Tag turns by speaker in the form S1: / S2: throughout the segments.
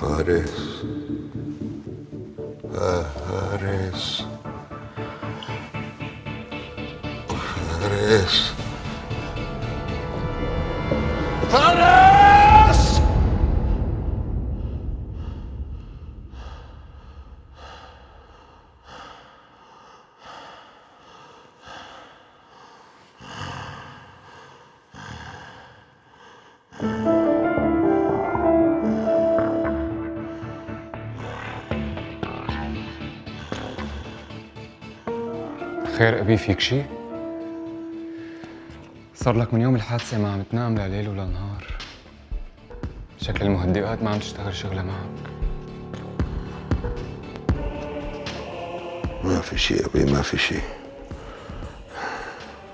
S1: فارس آه فارس فارس
S2: خير أبي فيك شي؟ صار لك من يوم الحادثة ما عم تنام لا ليل ولا نهار. شكل المهدئات ما عم تشتغل شغلة معك.
S1: ما في شيء أبي ما في شيء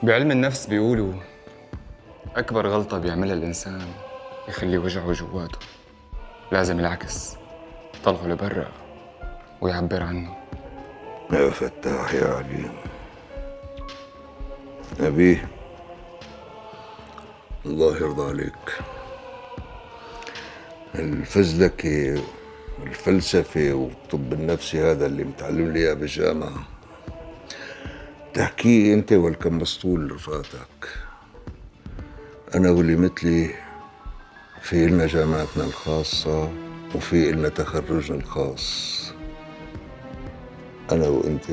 S2: بعلم النفس بيقولوا أكبر غلطة بيعملها الإنسان يخلي وجعه جواته. لازم العكس يطلعه لبرا ويعبر عنه.
S1: يا فتاح يا عليم. أبي الله يرضى عليك. الفزلكة والفلسفة والطب النفسي هذا اللي متعلم لي بالجامعة تحكيه أنت والكم مسطول رفقاتك أنا واللي مثلي في إلنا جامعتنا الخاصة وفي إلنا تخرجنا الخاص. أنا وأنت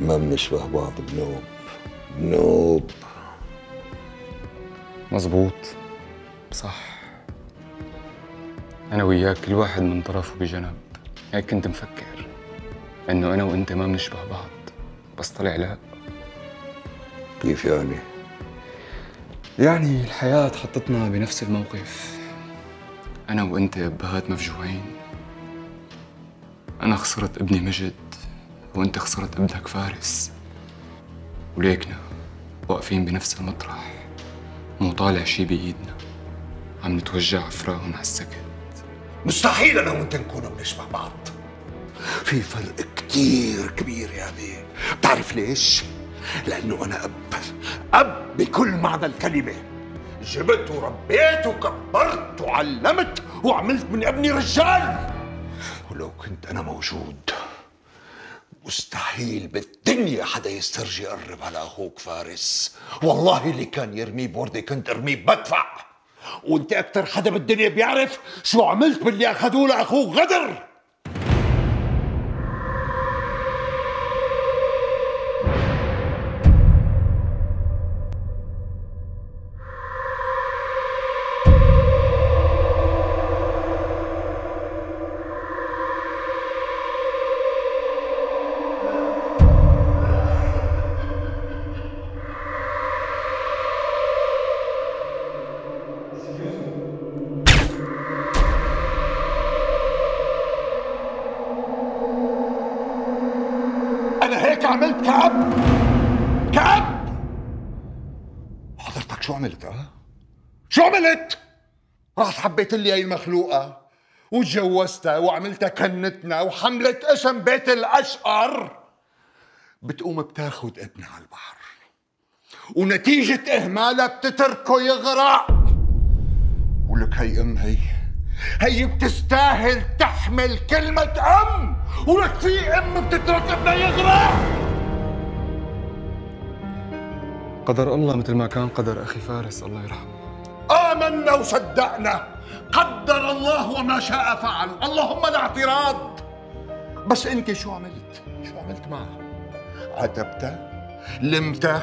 S1: ما بنشبه بعض بنوب. بنوب.
S2: مزبوط صح. أنا وياك كل واحد من طرفه بجنب. هيك كنت مفكر إنه أنا وأنت ما بنشبه بعض. بس طلع لا.
S1: كيف يعني؟
S2: يعني الحياة حطتنا بنفس الموقف. أنا وأنت أبهات مفجوعين أنا خسرت ابني مجد. وأنت خسرت ابنك فارس. وليكنا واقفين بنفس المطرح مو طالع شي بإيدنا. عم نتوجع فراقهم على السكت.
S1: مستحيل أنا وأنت نكون بنشبه بعض. في فرق كتير كبير يا أبي. بتعرف ليش؟ لأنه أنا أب أب بكل معنى الكلمة. جبت وربيت وكبرت وعلمت وعملت من ابني رجال. ولو كنت أنا موجود مستحيل بالدنيا حدا يسترجي يقرب على أخوك فارس. والله اللي كان يرميه بوردة كنت أرميه بدفع. وأنت أكتر حدا بالدنيا بيعرف شو عملت باللي أخذوه لأخوك غدر. هيك عملت كأب. كأب. حضرتك شو عملت ها؟ شو عملت؟ رحت حبيت لي هي المخلوقة وتجوزتها وعملتها كنتنا وحملت اسم بيت الأشقر. بتقوم بتاخد ابنها على البحر. ونتيجة إهمالها بتتركه يغرق. ولك هي أم هي؟ هي بتستاهل تحمل كلمة أم؟ ولك في أم بتترك ابنها يغرق؟
S2: قدر الله مثل ما كان قدر أخي فارس الله يرحمه.
S1: آمنا وصدقنا. قدر الله وما شاء فعل. اللهم لا اعتراض. بس أنت شو عملت؟ شو عملت معها عاتبتها لمتها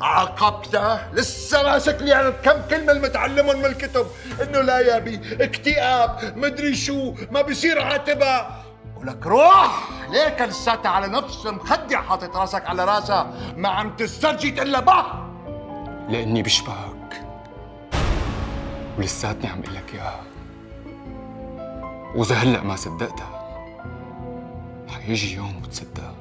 S1: عاقبتها لسه ماسك لي على كم كلمة المتعلمهم من الكتب. إنه لا يا بي اكتئاب مدري شو ما بصير عاتبها ولك روح. ليك لساتها على نفس المخدة حاطط راسك على راسها؟ ما عم تسترجي إلا بها
S2: لأني بشبهك. ولساتني عم لك إياها. وإذا هلأ ما صدقتها حيجي يوم وتصدق.